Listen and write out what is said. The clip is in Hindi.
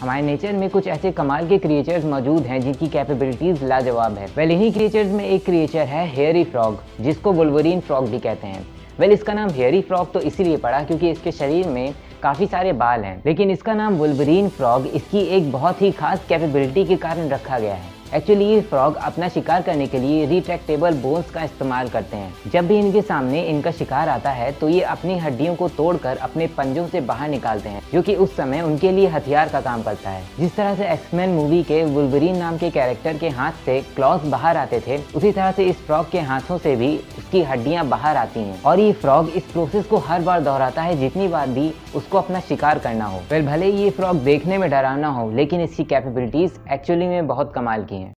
हमारे नेचर में कुछ ऐसे कमाल के क्रिएचर्स मौजूद हैं जिनकी कैपेबिलिटीज लाजवाब है। वेल इन्हीं क्रिएचर्स में एक क्रिएचर है हेयरी फ्रॉग जिसको बुलवरीन फ्रॉग भी कहते हैं। वेल इसका नाम हेयरी फ्रॉग तो इसीलिए पड़ा क्योंकि इसके शरीर में काफ़ी सारे बाल हैं। लेकिन इसका नाम वुलवरीन फ्रॉग इसकी एक बहुत ही खास कैपेबिलिटी के कारण रखा गया है। एक्चुअली ये फ्रॉग अपना शिकार करने के लिए रिट्रैक्टेबल बोन्स का इस्तेमाल करते हैं। जब भी इनके सामने इनका शिकार आता है तो ये अपनी हड्डियों को तोड़कर अपने पंजों से बाहर निकालते हैं, जो कि उस समय उनके लिए हथियार का काम करता है। जिस तरह से एक्समैन मूवी के वुलवरीन नाम के कैरेक्टर के हाथ से क्लॉज बाहर आते थे, उसी तरह से इस फ्रॉग के हाथों से भी उसकी हड्डियाँ बाहर आती हैं। और ये फ्रॉग इस प्रोसेस को हर बार दोहराता है, जितनी बार भी उसको अपना शिकार करना हो। फिर भले ही ये फ्रॉग देखने में डराना हो, लेकिन इसकी कैपेबिलिटीज एक्चुअली में बहुत कमाल की हैं।